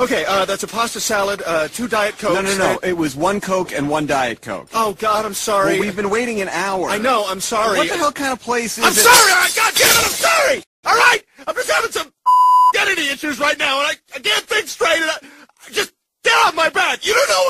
Okay, uh, that's a pasta salad, uh, two Diet Cokes. No, no, no. It was one Coke and one Diet Coke. Oh, God, I'm sorry. Well, we've been waiting an hour. I know, I'm sorry. What the hell kind of place is I'm it? sorry! God damn it, I'm sorry! All right? I'm just having some identity issues right now, and I, I can't think straight, and I, just get off my back! You don't know